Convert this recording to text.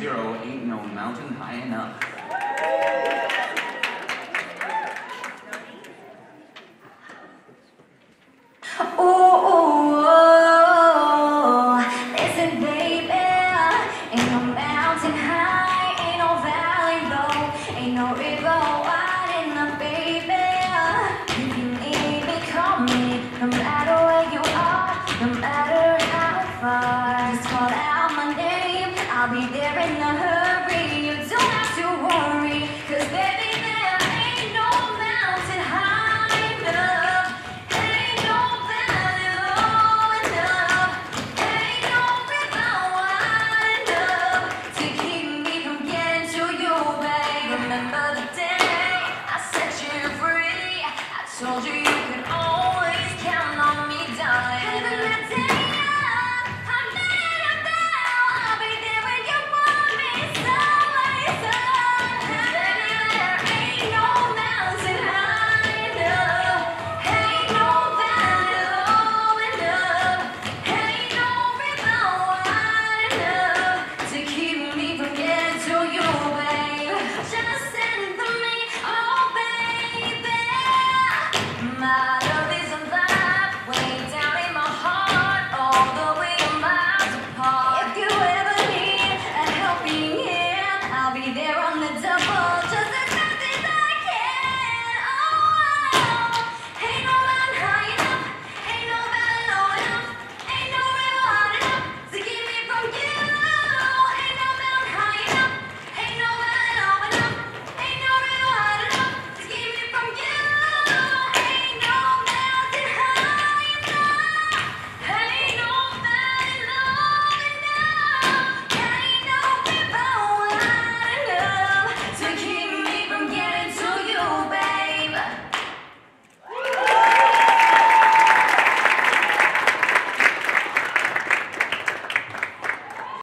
zero, ain't no mountain high enough. Ooh, I'll be there in a hurry. You don't have to baby, there ain't no mountain high enough. Ain't no valley low enough. Ain't no river wide enough to keep me from getting to you. Remember the day I set you free. I told you.